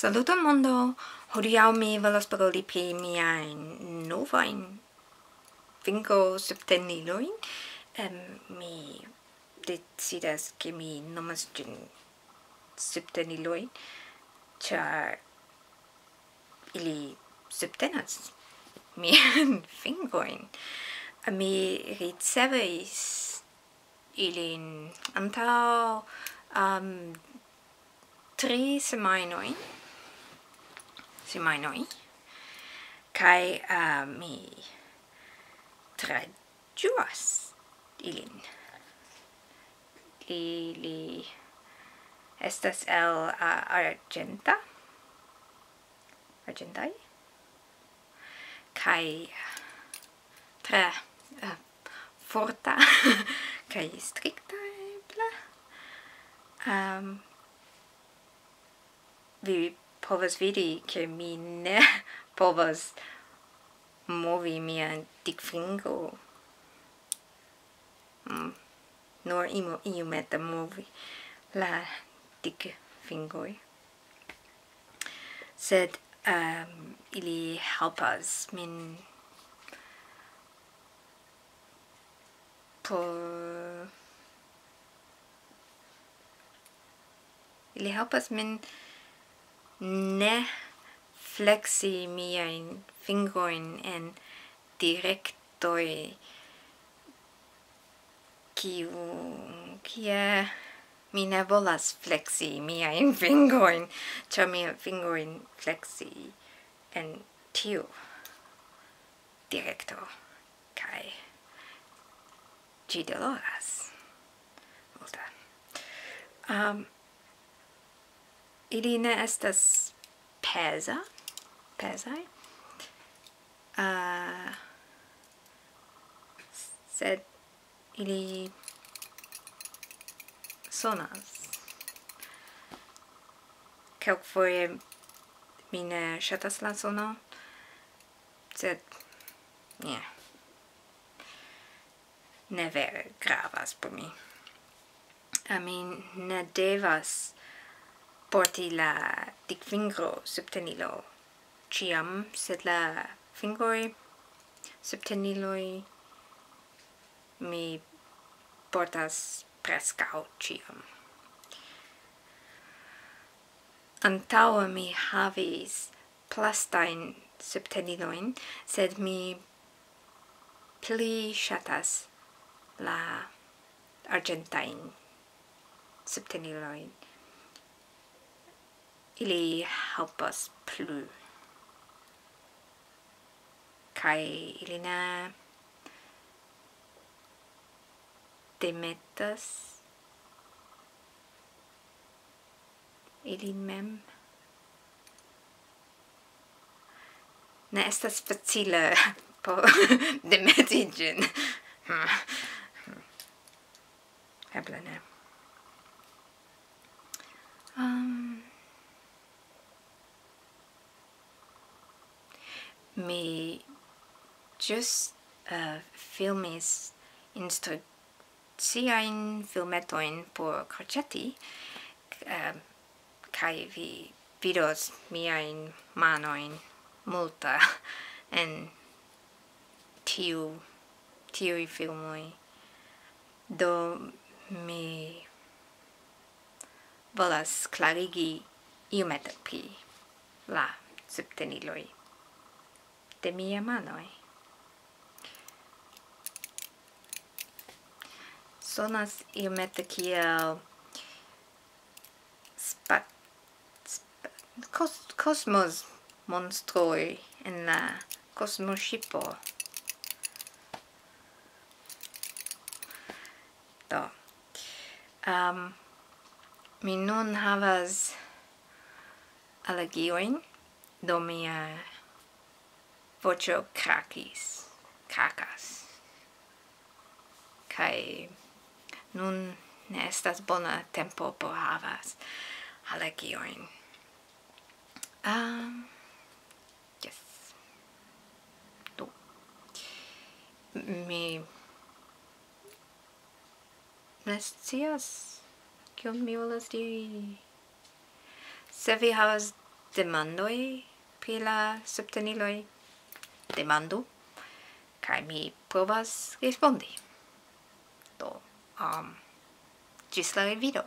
Saluton mondo! Hodiaŭ mi volas paroli pri miajn novajn vinco septenilojn. Um, mi decidas ke mi nomas ĝin septenilojn, ĉar ili subtenas miajn fingojn. Mi ricevis ilin antaŭ um, tri semajnojn semainoi kai uh, ah, mi traduas ilin. Li, li estas el uh, Argenta, Argentai, kai tre uh, forta, kai stricta, bla. Um, vi povas vidi che mi ne povas movi mian dicfingo mm. nor imo iomete movi la dicfingoi sed um, ili helpas min por ili helpas min ne flexi miain fingroin en directoi kiu kie mi ne volas flexi miain fingroin ĉar mia fingroin flexi en tiu directo kaj ĝi doloras. Multe um, ili ne estas pesa, pesai, uh, sed ili sonas. Kelk foje mi ne shatas la sono, sed nie. Yeah. Ne vere gravas por mi. I mean, ne devas porti la dicfingro subtenilo ciam, sed la fingroi subteniloi mi portas prescau ciam. Antaua mi havis plastain subteniloin, sed mi pli shatas la argentain subteniloin ili helpas plu. Kai ili ne demetas ilin mem. Ne estas facile po demeti gin. Eble ne. mi just uh, filmis instruciain filmetoin por crocetti uh, um, kai vi vidos miain manoin multa en tiu tiui filmoi do mi volas clarigi iomete pri la subteniloi de mia manoi. Sonas iomete kiel spa, spa cos, cosmos monstroi en la cosmoshipo. Do. Um, mi nun havas allergioin, do mia vocio cracis, cacas. Kai nun ne estas bona tempo por havas alegioin. Um, yes. Do. Mi ne scias kion mi volas diri. Se vi havas demandoi pri la subteniloi, demandu kai mi provas respondi. Do um gis la revido.